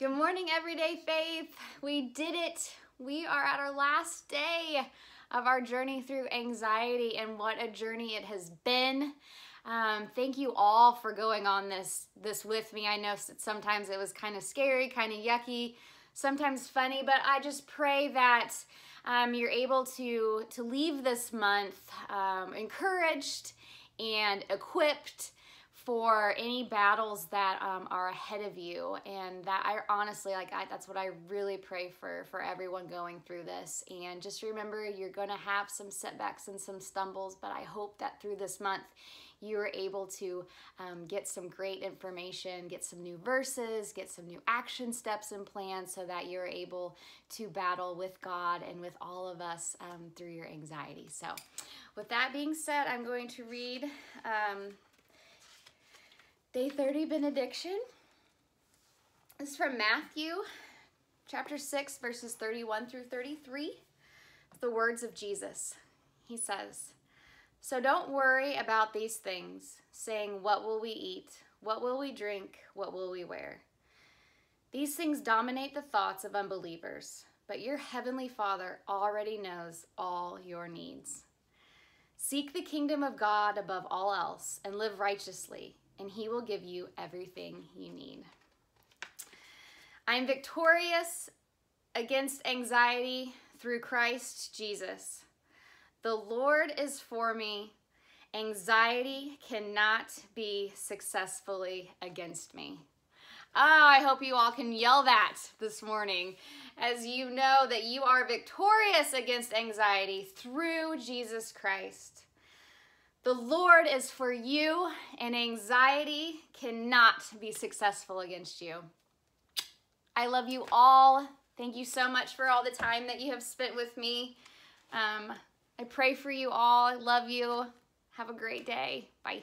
Good morning, Everyday Faith. We did it. We are at our last day of our journey through anxiety, and what a journey it has been. Um, thank you all for going on this this with me. I know sometimes it was kind of scary, kind of yucky, sometimes funny, but I just pray that um, you're able to to leave this month um, encouraged and equipped for any battles that um, are ahead of you. And that i honestly like I, that's what i really pray for for everyone going through this. And just remember you're going to have some setbacks and some stumbles but i hope that through this month you are able to um, get some great information get some new verses get some new action steps and plans so that you're able to battle with god and with all of us um, through your anxiety. So with that being said i'm going to read um, Day 30 benediction this is from Matthew chapter 6, verses 31 through 33. The words of Jesus. He says, So don't worry about these things, saying, What will we eat? What will we drink? What will we wear? These things dominate the thoughts of unbelievers, but your heavenly Father already knows all your needs. Seek the kingdom of God above all else and live righteously and he will give you everything you need. I'm victorious against anxiety through Christ Jesus. The Lord is for me. Anxiety cannot be successfully against me. Oh, I hope you all can yell that this morning as you know that you are victorious against anxiety through Jesus Christ. The Lord is for you, and anxiety cannot be successful against you. I love you all. Thank you so much for all the time that you have spent with me. Um, I pray for you all. I love you. Have a great day. Bye.